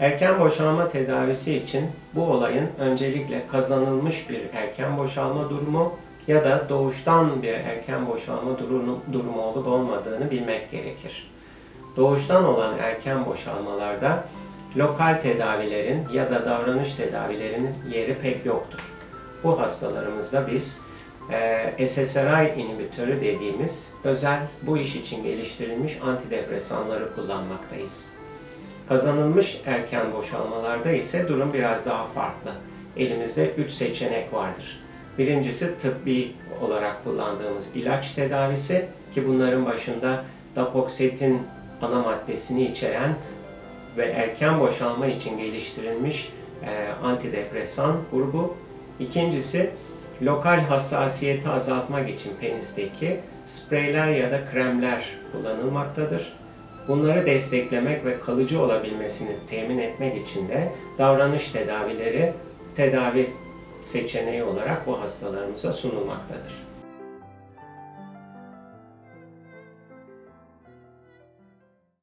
Erken boşalma tedavisi için bu olayın öncelikle kazanılmış bir erken boşalma durumu ya da doğuştan bir erken boşalma durumu, durumu olup olmadığını bilmek gerekir. Doğuştan olan erken boşalmalarda lokal tedavilerin ya da davranış tedavilerinin yeri pek yoktur. Bu hastalarımızda biz e, SSRI inhibitörü dediğimiz özel bu iş için geliştirilmiş antidepresanları kullanmaktayız. Kazanılmış erken boşalmalarda ise durum biraz daha farklı. Elimizde 3 seçenek vardır. Birincisi tıbbi olarak kullandığımız ilaç tedavisi ki bunların başında dapoksetin ana maddesini içeren ve erken boşalma için geliştirilmiş e, antidepresan grubu. İkincisi lokal hassasiyeti azaltmak için penisteki spreyler ya da kremler kullanılmaktadır. Bunları desteklemek ve kalıcı olabilmesini temin etmek için de davranış tedavileri tedavi seçeneği olarak bu hastalarımıza sunulmaktadır.